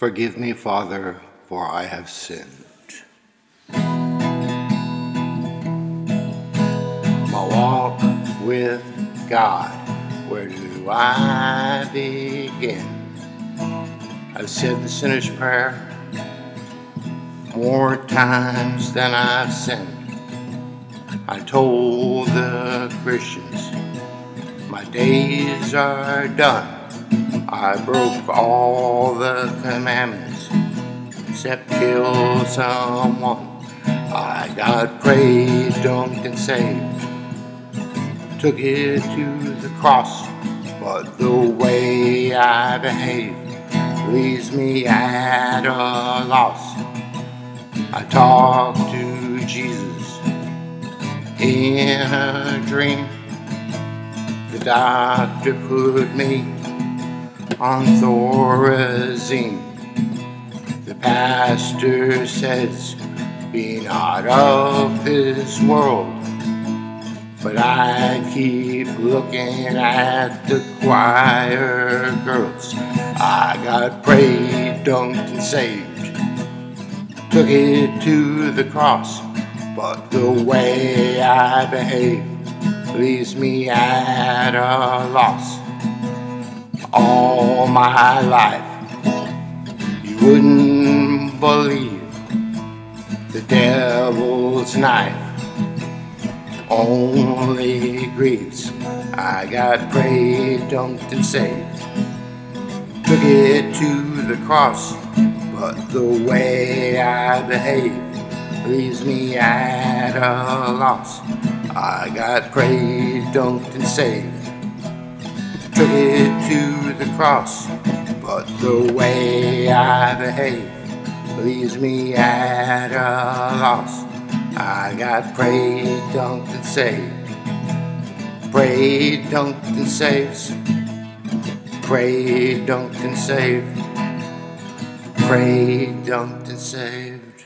Forgive me, Father, for I have sinned. My walk with God, where do I begin? I've said the sinner's prayer more times than I've sinned. I told the Christians my days are done. I broke all the commandments except kill someone. I got prayed, dunked, and saved. Took it to the cross, but the way I behave leaves me at a loss. I talk to Jesus in a dream. The doctor put me on Thorazine. The pastor says, Be not of this world. But I keep looking at the choir girls. I got prayed, dunked, and saved. Took it to the cross, but the way I behave leaves me at a loss all my life. You wouldn't believe the devil's knife only grieves. I got prayed, dunked, and saved. Took it to the cross, but the way I behave leaves me at a loss. I got prayed, dunked, and saved to the cross, but the way I behave leaves me at a loss. I got prayed, dunked, and saved. Prayed, dunked, and saved. Prayed, dunked, and saved. Prayed, dunked, and saved.